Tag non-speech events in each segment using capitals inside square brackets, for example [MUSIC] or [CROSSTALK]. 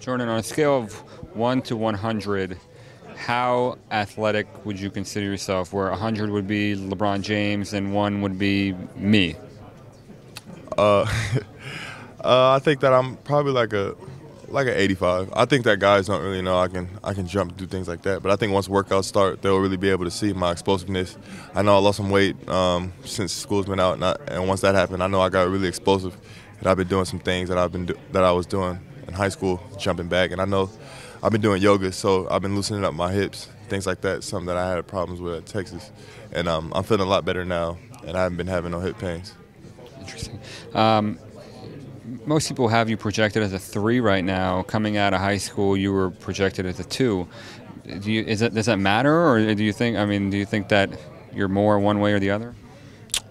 Jordan, on a scale of 1 to 100, how athletic would you consider yourself? Where 100 would be LeBron James and 1 would be me? Uh, [LAUGHS] uh, I think that I'm probably like a like an 85. I think that guys don't really know I can I can jump do things like that. But I think once workouts start, they'll really be able to see my explosiveness. I know I lost some weight um, since school's been out, and, I, and, once that happened, I know I got really explosive, and I've been doing some things that I've been do, that I was doing in high school, jumping back, and I know I've been doing yoga, so I've been loosening up my hips, things like that. Something that I had problems with at Texas, and um, I'm feeling a lot better now, and I haven't been having no hip pains. Interesting. Um, most people have you projected as a three right now. Coming out of high school, you were projected as a two. Do you, is that, does that matter, or do you think? I mean, do you think that you're more one way or the other?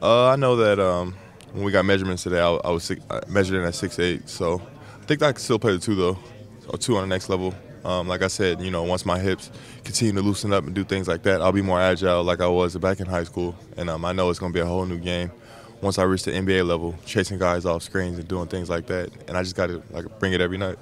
Uh, I know that um, when we got measurements today, I, I was six, I measured in at six eight. So think I can still play the two though, or two on the next level. Um, like I said, you know, once my hips continue to loosen up and do things like that, I'll be more agile like I was back in high school. And um, I know it's going to be a whole new game once I reach the NBA level, chasing guys off screens and doing things like that. And I just got to like bring it every night.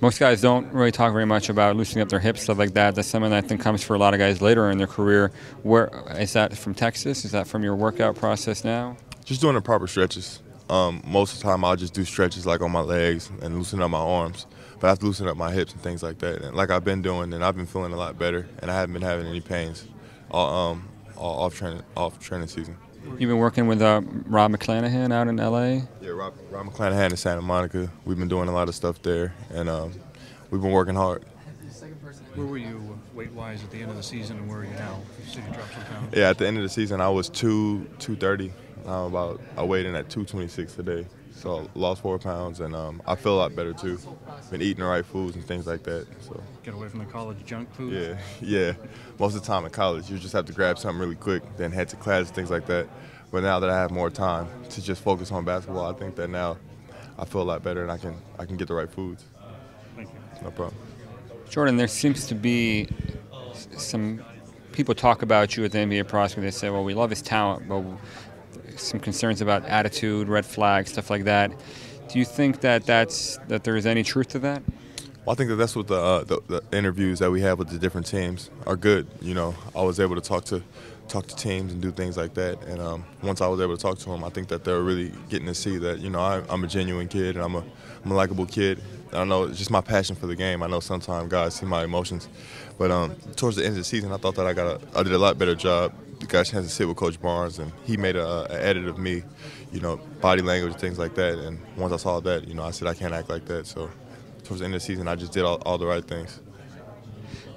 Most guys don't really talk very much about loosening up their hips, stuff like that. That's something that I think comes for a lot of guys later in their career. Where is that from Texas? Is that from your workout process now? Just doing the proper stretches. Um, most of the time, I'll just do stretches like on my legs and loosen up my arms. But I have to loosen up my hips and things like that. And like I've been doing, and I've been feeling a lot better, and I haven't been having any pains all, um, all off training off training season. You've been working with uh, Rob McClanaghan out in L.A. Yeah, Rob, Rob McClanaghan in Santa Monica. We've been doing a lot of stuff there, and um, we've been working hard. Where were you weight-wise at the end of the season, and where are you now? You you dropped some pounds. Yeah, at the end of the season, I was two two thirty. I'm about I weighed in at two twenty six today. So lost four pounds, and um, I feel a lot better too. Been eating the right foods and things like that. So get away from the college junk food. Yeah, [LAUGHS] yeah. Most of the time in college, you just have to grab something really quick, then head to class, things like that. But now that I have more time to just focus on basketball, I think that now I feel a lot better and I can I can get the right foods. Thank you. No problem. Jordan, there seems to be some people talk about you at the NBA prospect. They say, "Well, we love his talent, but some concerns about attitude, red flags, stuff like that. Do you think that that's that there is any truth to that? Well, I think that that's what the, uh, the, the interviews that we have with the different teams are good. You know, I was able to talk to talk to teams and do things like that. And um, once I was able to talk to them, I think that they're really getting to see that you know I, am a genuine kid and I'm a I'm a likable kid. I know it's just my passion for the game. I know sometimes guys see my emotions, but um, towards the end of the season, I thought that I got a, I did a lot better job got a chance to sit with Coach Barnes, and he made a, a, edit of me, you know, body language, things like that. And once I saw that, you know, I said I can't act like that. So towards the end of the season, I just did all, all the right things.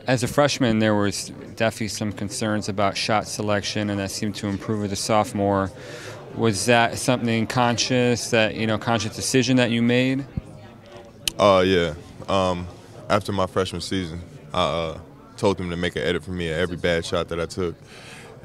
As a freshman, there was definitely some concerns about shot selection, and that seemed to improve as a sophomore. Was that something conscious, that you know, conscious decision that you made? Uh, yeah. Um, after my freshman season, I uh, told them to make an edit for me at every bad shot that I took.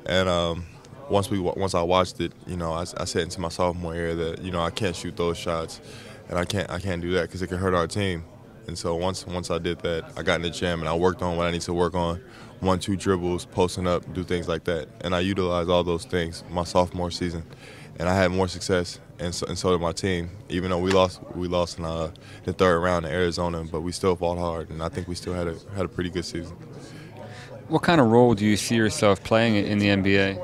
And um, once we once I watched it, you know, I, I said into my sophomore year that you know I can't shoot those shots, and I can't I can't do that because it can hurt our team. And so once once I did that, I got in the gym and I worked on what I need to work on, one two dribbles, posting up, do things like that. And I utilized all those things my sophomore season, and I had more success. And so, and so did my team. Even though we lost, we lost in uh, the third round in Arizona, but we still fought hard, and I think we still had a had a pretty good season. What kind of role do you see yourself playing in the NBA?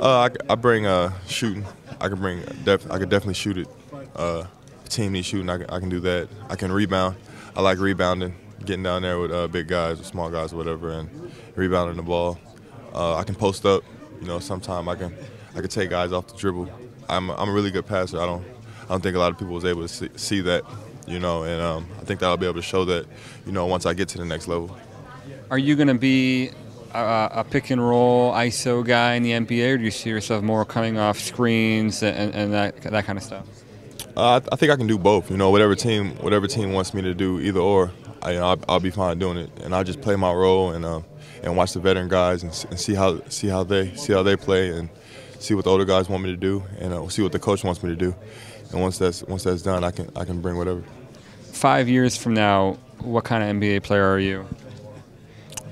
Uh, I, I, bring uh, shooting. I can bring def, I can definitely shoot it. Uh, team needs shooting. I can, I can do that. I can rebound. I like rebounding, getting down there with uh, big guys, or small guys, or whatever, and rebounding the ball. Uh, I can post up. You know, sometimes I can I can take guys off the dribble. I'm a, I'm a really good passer. I don't I don't think a lot of people was able to see, see that. You know, and um, I think that I'll be able to show that. You know, once I get to the next level. Are you going to be a, a, pick and roll ISO guy in the NBA, or do you see yourself more coming off screens and, and that that kind of stuff? Uh, I think I can do both. You know, whatever team whatever team wants me to do, either or, I, will I'll be fine doing it, and I'll just play my role and uh, and watch the veteran guys and, and, see how see how they see how they play and see what the older guys want me to do and uh, see what the coach wants me to do. And once that's once that's done, I can I can bring whatever. Five years from now, what kind of NBA player are you?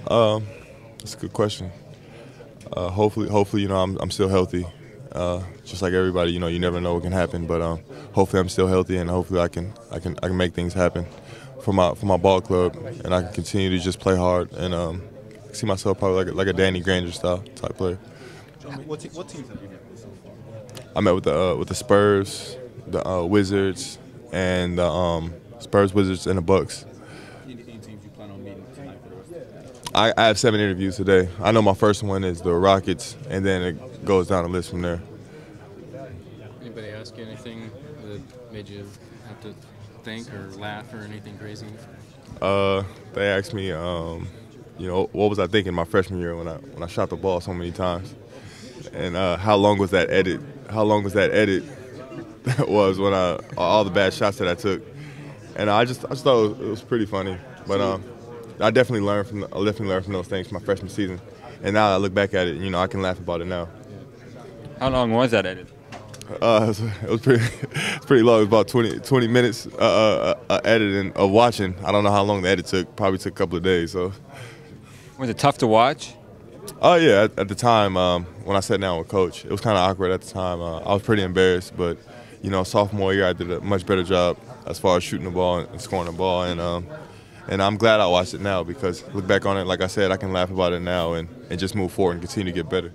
Um, that's a good question. Uh, hopefully, hopefully, you know, I'm, I'm still healthy. Uh, just like everybody, you know, you never know what can happen. But um, hopefully, I'm still healthy, and hopefully, I can, I can, I can make things happen. for my for my ball club, and I can continue to just play hard and um, see myself probably like a, like a Danny Granger style type player. What, te- what teams have you met? I met with the uh, with the Spurs, the uh, Wizards, and the um, Spurs, Wizards, and the Bucks. Any, any teams you plan on meeting tonight for the rest of the day? I, I have seven interviews today. I know my first one is the Rockets, and then it goes down the list from there. Anybody ask you anything that made you have to think or laugh or anything crazy? Uh, they asked me, um, you know, what was I thinking my freshman year when I when I shot the ball so many times, and uh, how long was that edit? How long was that edit? [LAUGHS] That was when I all the bad shots that I took, and I just I just thought it was, it was pretty funny. But um, I definitely learned from I definitely learned from those things my freshman season, and now I look back at it, you know, I can laugh about it now. How long was that edit? Uh, it was, [LAUGHS] it was pretty, it's [LAUGHS] pretty long. It was about 20, 20 minutes uh, uh, uh, editing of watching. I don't know how long the edit took. Probably took a couple of days. So, Was it tough to watch? oh yeah, at, at the time um, when I sat down with coach, it was kind of awkward at the time. Uh, I was pretty embarrassed, but you know, sophomore year I did a much better job as far as shooting the ball and scoring the ball, and um, and I'm glad I watched it now because look back on it, like I said, I can laugh about it now and, and just move forward and continue to get better.